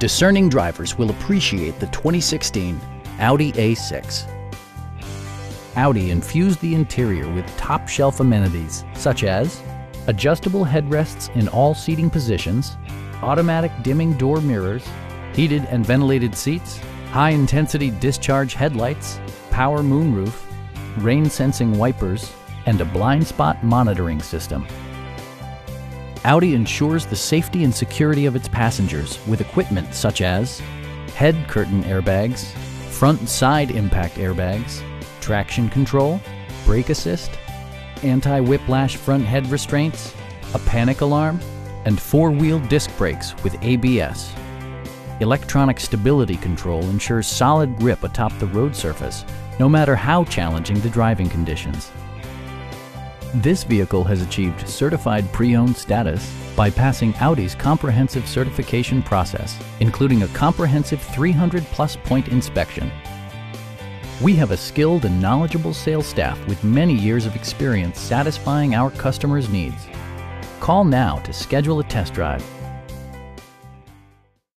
Discerning drivers will appreciate the 2016 Audi A6. Audi infused the interior with top-shelf amenities such as adjustable headrests in all seating positions, automatic dimming door mirrors, heated and ventilated seats, high-intensity discharge headlights, power moonroof, rain-sensing wipers, and a blind spot monitoring system. Audi ensures the safety and security of its passengers with equipment such as head curtain airbags, front and side impact airbags, traction control, brake assist, anti-whiplash front head restraints, a panic alarm, and four-wheel disc brakes with ABS. Electronic stability control ensures solid grip atop the road surface, no matter how challenging the driving conditions. This vehicle has achieved certified pre-owned status by passing Audi's comprehensive certification process, including a comprehensive 300 plus point inspection. We have a skilled and knowledgeable sales staff with many years of experience satisfying our customers' needs. Call now to schedule a test drive